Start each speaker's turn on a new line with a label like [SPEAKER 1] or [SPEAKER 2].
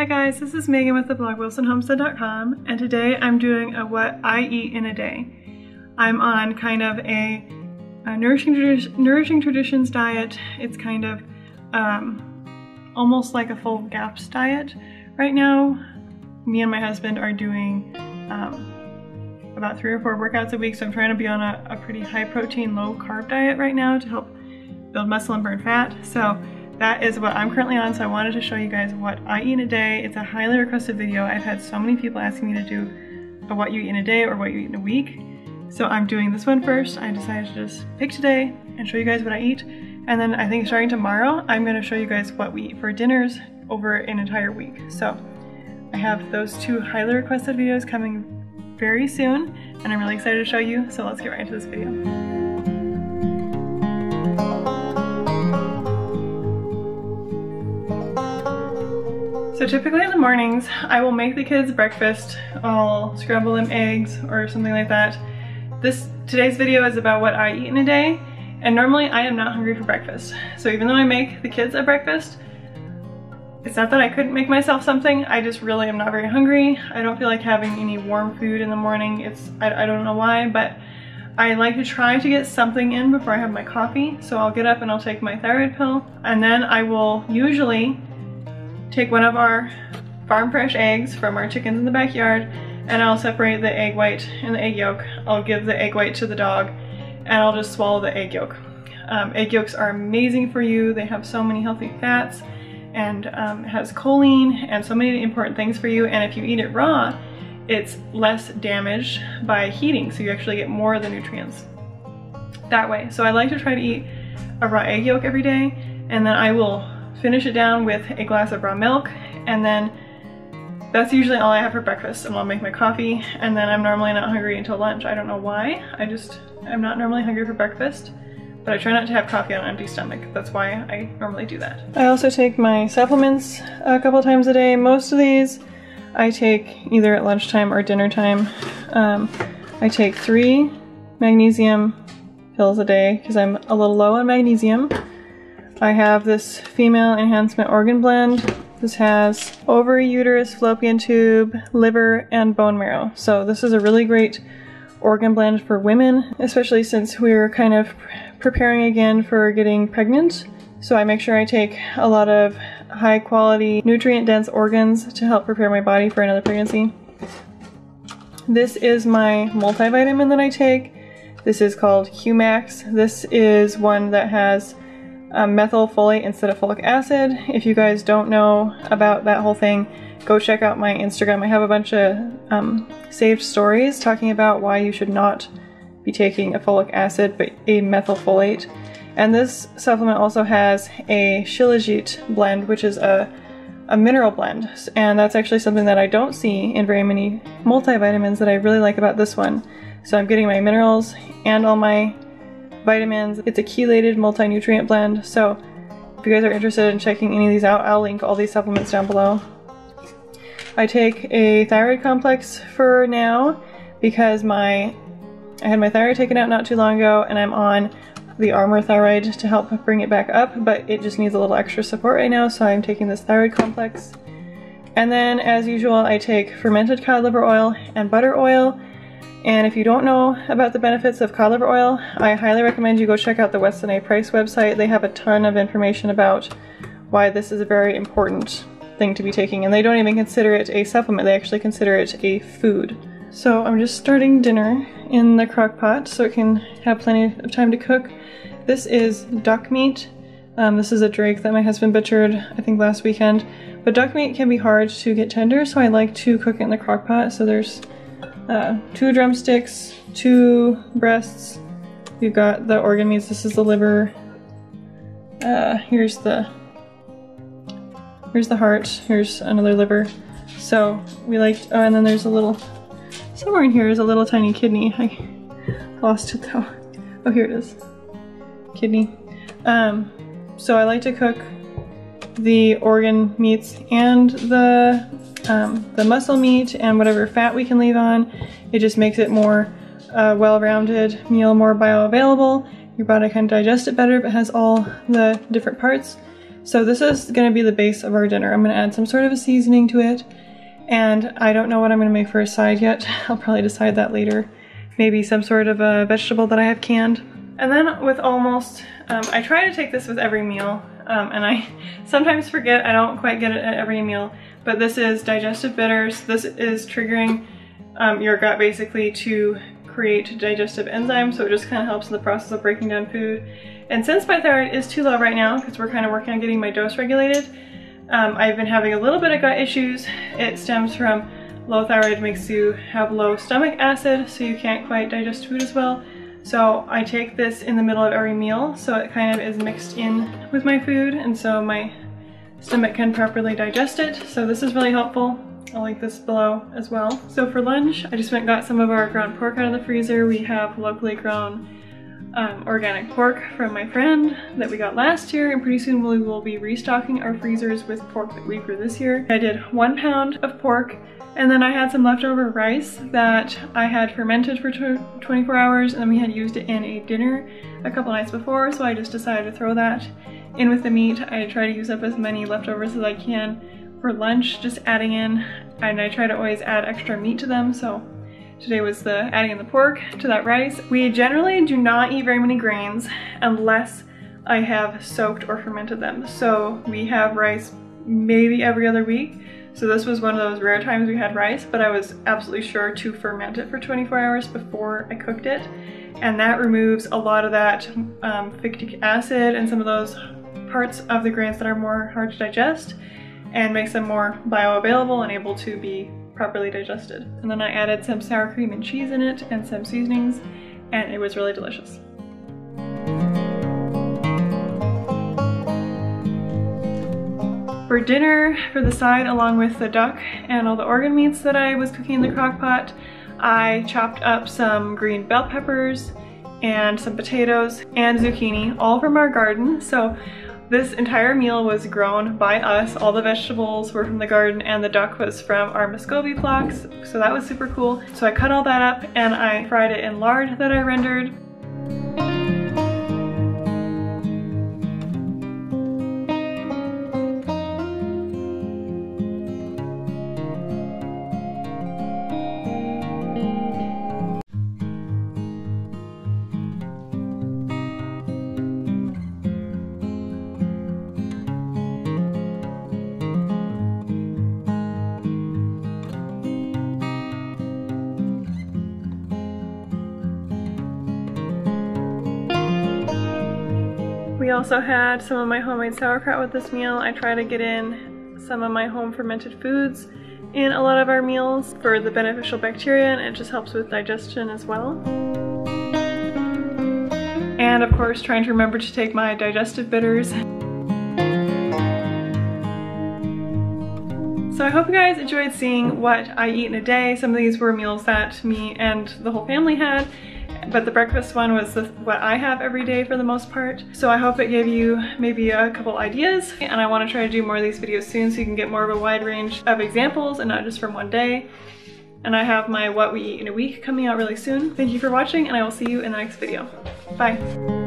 [SPEAKER 1] Hi guys, this is Megan with the blog wilsonhomestead.com and today I'm doing a what I eat in a day. I'm on kind of a, a nourishing, tradi nourishing traditions diet. It's kind of um, almost like a full GAPS diet. Right now, me and my husband are doing um, about three or four workouts a week, so I'm trying to be on a, a pretty high protein, low carb diet right now to help build muscle and burn fat. So that is what I'm currently on, so I wanted to show you guys what I eat in a day. It's a highly requested video. I've had so many people asking me to do a what you eat in a day or what you eat in a week. So I'm doing this one first. I decided to just pick today and show you guys what I eat. And then I think starting tomorrow, I'm gonna show you guys what we eat for dinners over an entire week. So I have those two highly requested videos coming very soon, and I'm really excited to show you. So let's get right into this video. So typically in the mornings, I will make the kids breakfast. I'll scramble them eggs or something like that. This Today's video is about what I eat in a day, and normally I am not hungry for breakfast. So even though I make the kids a breakfast, it's not that I couldn't make myself something, I just really am not very hungry. I don't feel like having any warm food in the morning. It's I, I don't know why, but I like to try to get something in before I have my coffee. So I'll get up and I'll take my thyroid pill, and then I will usually take one of our farm fresh eggs from our chickens in the backyard and I'll separate the egg white and the egg yolk. I'll give the egg white to the dog and I'll just swallow the egg yolk. Um, egg yolks are amazing for you. They have so many healthy fats and um, has choline and so many important things for you. And if you eat it raw, it's less damaged by heating. So you actually get more of the nutrients that way. So I like to try to eat a raw egg yolk every day and then I will finish it down with a glass of raw milk, and then that's usually all I have for breakfast. And I'll make my coffee, and then I'm normally not hungry until lunch. I don't know why. I just, I'm not normally hungry for breakfast, but I try not to have coffee on an empty stomach. That's why I normally do that. I also take my supplements a couple times a day. Most of these I take either at lunchtime or dinner time. Um, I take three magnesium pills a day because I'm a little low on magnesium. I have this female enhancement organ blend. This has ovary, uterus, fallopian tube, liver, and bone marrow. So this is a really great organ blend for women, especially since we're kind of preparing again for getting pregnant. So I make sure I take a lot of high quality nutrient dense organs to help prepare my body for another pregnancy. This is my multivitamin that I take. This is called Q max. This is one that has um, methylfolate instead of folic acid. If you guys don't know about that whole thing, go check out my Instagram. I have a bunch of um, saved stories talking about why you should not be taking a folic acid but a methylfolate. And this supplement also has a Shilajit blend, which is a, a mineral blend. And that's actually something that I don't see in very many multivitamins that I really like about this one. So I'm getting my minerals and all my vitamins. It's a chelated multi-nutrient blend, so if you guys are interested in checking any of these out, I'll link all these supplements down below. I take a thyroid complex for now because my I had my thyroid taken out not too long ago and I'm on the Armour thyroid to help bring it back up, but it just needs a little extra support right now, so I'm taking this thyroid complex. And then, as usual, I take fermented cod liver oil and butter oil, and if you don't know about the benefits of cod liver oil, I highly recommend you go check out the Weston A. Price website. They have a ton of information about why this is a very important thing to be taking. And they don't even consider it a supplement, they actually consider it a food. So I'm just starting dinner in the crock pot so it can have plenty of time to cook. This is duck meat. Um, this is a drake that my husband butchered, I think last weekend. But duck meat can be hard to get tender, so I like to cook it in the crock pot. So there's uh, two drumsticks, two breasts. We've got the organ meats. This is the liver. Uh, here's the here's the heart. Here's another liver. So we like. Oh, and then there's a little somewhere in here is a little tiny kidney. I lost it though. Oh, here it is. Kidney. Um, so I like to cook the organ meats and the um, the muscle meat and whatever fat we can leave on. It just makes it more uh, well-rounded meal, more bioavailable. Your body can digest it better if it has all the different parts. So this is gonna be the base of our dinner. I'm gonna add some sort of a seasoning to it. And I don't know what I'm gonna make for a side yet. I'll probably decide that later. Maybe some sort of a vegetable that I have canned. And then with almost, um, I try to take this with every meal. Um, and I sometimes forget, I don't quite get it at every meal, but this is digestive bitters. This is triggering um, your gut basically to create digestive enzymes, so it just kind of helps in the process of breaking down food. And since my thyroid is too low right now, because we're kind of working on getting my dose regulated, um, I've been having a little bit of gut issues. It stems from low thyroid makes you have low stomach acid, so you can't quite digest food as well. So I take this in the middle of every meal, so it kind of is mixed in with my food, and so my stomach can properly digest it. So this is really helpful. I'll link this below as well. So for lunch, I just went got some of our ground pork out of the freezer. We have locally grown um, organic pork from my friend that we got last year and pretty soon we will be restocking our freezers with pork that we grew this year. I did one pound of pork and then I had some leftover rice that I had fermented for 24 hours and then we had used it in a dinner a couple nights before so I just decided to throw that in with the meat. I try to use up as many leftovers as I can for lunch, just adding in, and I try to always add extra meat to them, so today was the adding in the pork to that rice. We generally do not eat very many grains unless I have soaked or fermented them. So we have rice maybe every other week. So this was one of those rare times we had rice, but I was absolutely sure to ferment it for 24 hours before I cooked it. And that removes a lot of that um, acid and some of those parts of the grains that are more hard to digest and makes them more bioavailable and able to be properly digested. And then I added some sour cream and cheese in it and some seasonings and it was really delicious. For dinner, for the side, along with the duck and all the organ meats that I was cooking in the crock pot, I chopped up some green bell peppers and some potatoes and zucchini, all from our garden. So this entire meal was grown by us. All the vegetables were from the garden and the duck was from our Muscovy flocks. So that was super cool. So I cut all that up and I fried it in lard that I rendered. Also had some of my homemade sauerkraut with this meal. I try to get in some of my home fermented foods in a lot of our meals for the beneficial bacteria and it just helps with digestion as well. And of course trying to remember to take my digestive bitters. So I hope you guys enjoyed seeing what I eat in a day. Some of these were meals that me and the whole family had but the breakfast one was the, what I have every day for the most part. So I hope it gave you maybe a couple ideas and I want to try to do more of these videos soon so you can get more of a wide range of examples and not just from one day. And I have my what we eat in a week coming out really soon. Thank you for watching and I will see you in the next video. Bye.